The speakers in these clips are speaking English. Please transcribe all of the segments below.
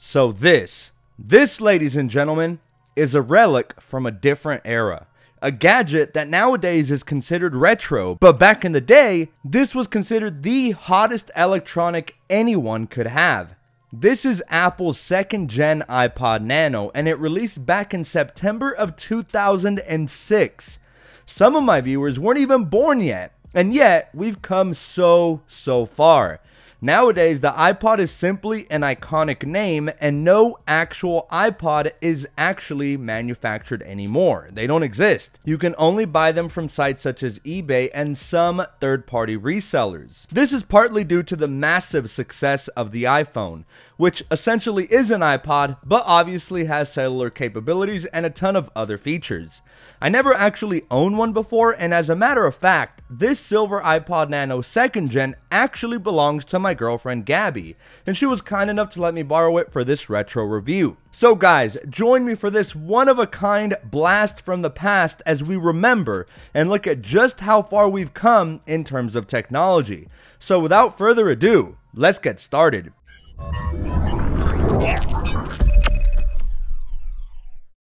So this, this ladies and gentlemen, is a relic from a different era. A gadget that nowadays is considered retro, but back in the day, this was considered the hottest electronic anyone could have. This is Apple's second gen iPod Nano, and it released back in September of 2006. Some of my viewers weren't even born yet, and yet we've come so, so far. Nowadays, the iPod is simply an iconic name, and no actual iPod is actually manufactured anymore. They don't exist. You can only buy them from sites such as eBay and some third party resellers. This is partly due to the massive success of the iPhone, which essentially is an iPod, but obviously has cellular capabilities and a ton of other features. I never actually owned one before, and as a matter of fact, this silver iPod Nano 2nd gen actually belongs to my girlfriend Gabby, and she was kind enough to let me borrow it for this retro review. So guys, join me for this one-of-a-kind blast from the past as we remember and look at just how far we've come in terms of technology. So without further ado, let's get started.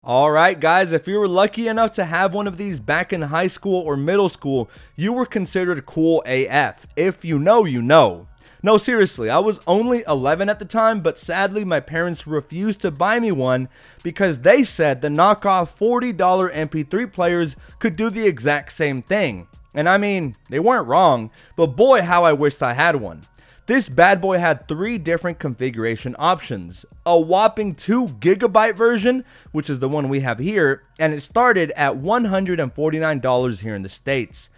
Alright guys, if you were lucky enough to have one of these back in high school or middle school, you were considered cool AF. If you know, you know. No, seriously, I was only 11 at the time, but sadly my parents refused to buy me one because they said the knockoff $40 MP3 players could do the exact same thing. And I mean, they weren't wrong, but boy how I wished I had one. This bad boy had three different configuration options. A whopping 2 gigabyte version, which is the one we have here, and it started at $149 here in the States.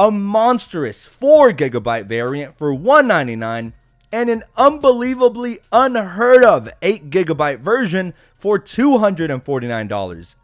A monstrous 4 gigabyte variant for 199 and an unbelievably unheard of 8 gigabyte version for $249.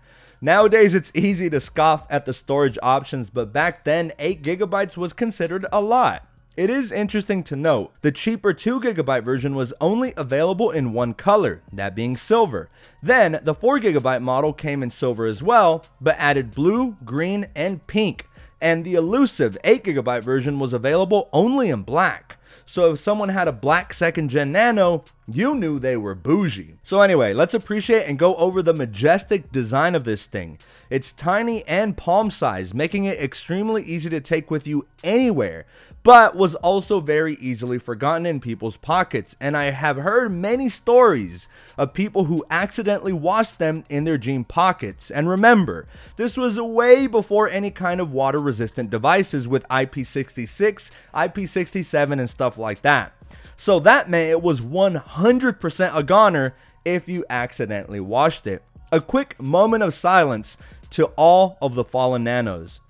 Nowadays, it's easy to scoff at the storage options, but back then, 8 gigabytes was considered a lot. It is interesting to note, the cheaper 2GB version was only available in one color, that being silver. Then, the 4GB model came in silver as well, but added blue, green, and pink. And the elusive 8GB version was available only in black. So if someone had a black second gen nano, you knew they were bougie. So anyway, let's appreciate and go over the majestic design of this thing. It's tiny and palm sized, making it extremely easy to take with you anywhere, but was also very easily forgotten in people's pockets. And I have heard many stories of people who accidentally washed them in their jean pockets. And remember, this was way before any kind of water resistant devices with IP66, IP67, and stuff like that. So that meant it was 100% a goner if you accidentally washed it. A quick moment of silence to all of the fallen nanos.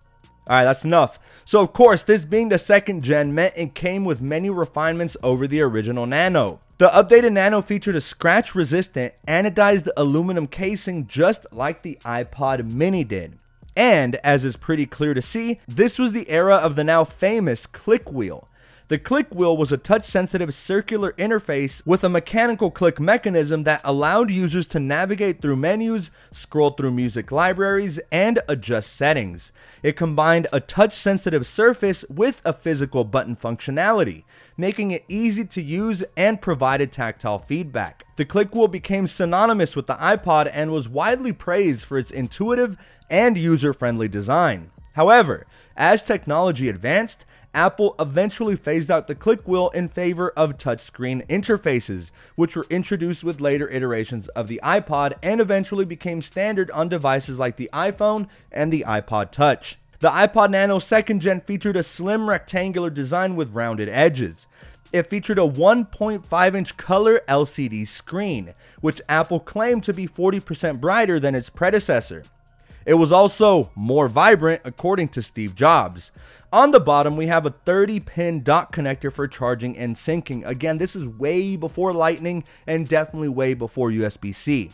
Alright, that's enough. So of course, this being the second gen meant it came with many refinements over the original Nano. The updated Nano featured a scratch resistant anodized aluminum casing just like the iPod mini did. And, as is pretty clear to see, this was the era of the now famous click wheel. The click wheel was a touch sensitive circular interface with a mechanical click mechanism that allowed users to navigate through menus, scroll through music libraries, and adjust settings. It combined a touch sensitive surface with a physical button functionality, making it easy to use and provided tactile feedback. The click wheel became synonymous with the iPod and was widely praised for its intuitive and user friendly design. However, as technology advanced, Apple eventually phased out the click wheel in favor of touchscreen interfaces, which were introduced with later iterations of the iPod and eventually became standard on devices like the iPhone and the iPod Touch. The iPod Nano 2nd Gen featured a slim rectangular design with rounded edges. It featured a 1.5 inch color LCD screen, which Apple claimed to be 40% brighter than its predecessor. It was also more vibrant, according to Steve Jobs. On the bottom, we have a 30 pin dock connector for charging and syncing. Again, this is way before Lightning and definitely way before USB C.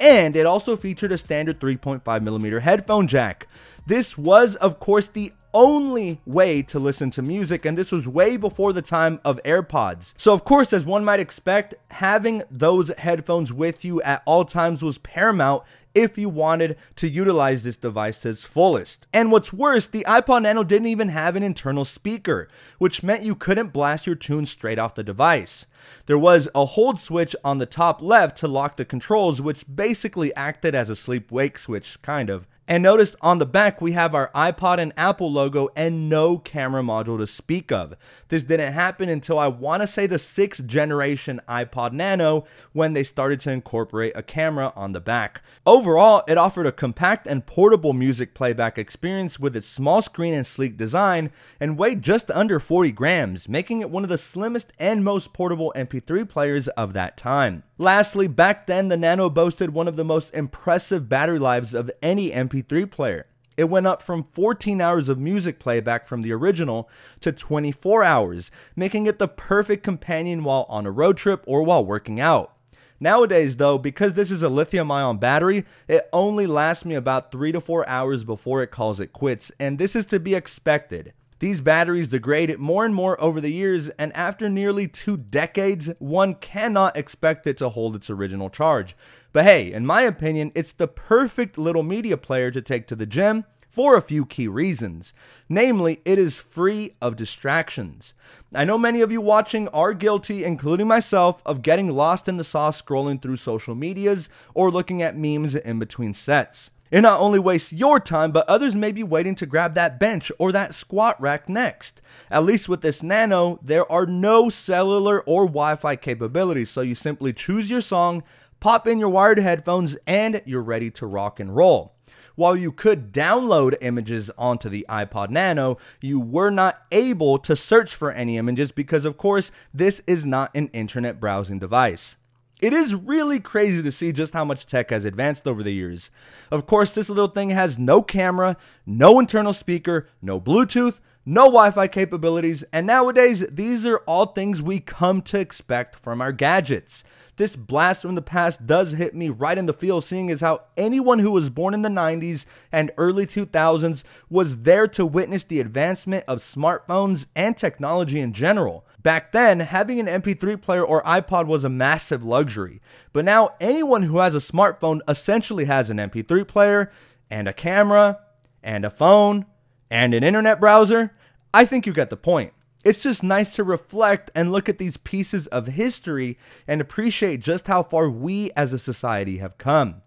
And it also featured a standard 3.5mm headphone jack. This was, of course, the only way to listen to music, and this was way before the time of AirPods. So, of course, as one might expect, having those headphones with you at all times was paramount if you wanted to utilize this device to its fullest. And what's worse, the iPod Nano didn't even have an internal speaker, which meant you couldn't blast your tunes straight off the device. There was a hold switch on the top left to lock the controls, which basically acted as a sleep wake switch, kind of. And notice on the back we have our iPod and Apple logo and no camera module to speak of. This didn't happen until I want to say the 6th generation iPod Nano when they started to incorporate a camera on the back. Overall, it offered a compact and portable music playback experience with its small screen and sleek design and weighed just under 40 grams, making it one of the slimmest and most portable MP3 players of that time. Lastly, back then the Nano boasted one of the most impressive battery lives of any MP3 player. It went up from 14 hours of music playback from the original to 24 hours, making it the perfect companion while on a road trip or while working out. Nowadays, though, because this is a lithium ion battery, it only lasts me about 3 to 4 hours before it calls it quits, and this is to be expected. These batteries degrade more and more over the years, and after nearly two decades, one cannot expect it to hold its original charge. But hey, in my opinion, it's the perfect little media player to take to the gym for a few key reasons. Namely, it is free of distractions. I know many of you watching are guilty, including myself, of getting lost in the sauce scrolling through social medias or looking at memes in between sets. It not only wastes your time, but others may be waiting to grab that bench or that squat rack next. At least with this Nano, there are no cellular or Wi Fi capabilities, so you simply choose your song, pop in your wired headphones, and you're ready to rock and roll. While you could download images onto the iPod Nano, you were not able to search for any images because, of course, this is not an internet browsing device. It is really crazy to see just how much tech has advanced over the years. Of course, this little thing has no camera, no internal speaker, no Bluetooth, no Wi Fi capabilities, and nowadays, these are all things we come to expect from our gadgets. This blast from the past does hit me right in the feel, seeing as how anyone who was born in the 90s and early 2000s was there to witness the advancement of smartphones and technology in general. Back then, having an MP3 player or iPod was a massive luxury, but now anyone who has a smartphone essentially has an MP3 player and a camera and a phone and an internet browser. I think you get the point. It's just nice to reflect and look at these pieces of history and appreciate just how far we as a society have come.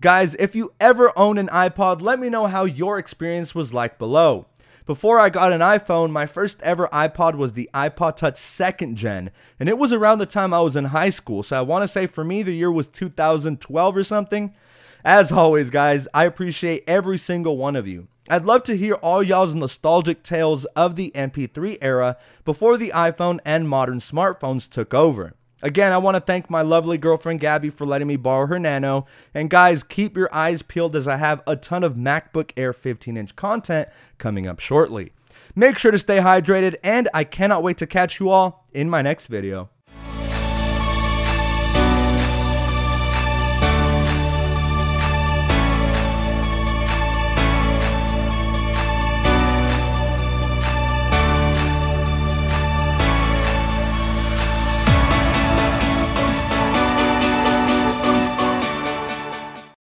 Guys, if you ever own an iPod, let me know how your experience was like below. Before I got an iPhone, my first ever iPod was the iPod Touch 2nd gen, and it was around the time I was in high school. So I want to say for me, the year was 2012 or something. As always, guys, I appreciate every single one of you. I'd love to hear all y'all's nostalgic tales of the MP3 era before the iPhone and modern smartphones took over. Again, I want to thank my lovely girlfriend Gabby for letting me borrow her Nano. And guys, keep your eyes peeled as I have a ton of MacBook Air 15 inch content coming up shortly. Make sure to stay hydrated, and I cannot wait to catch you all in my next video.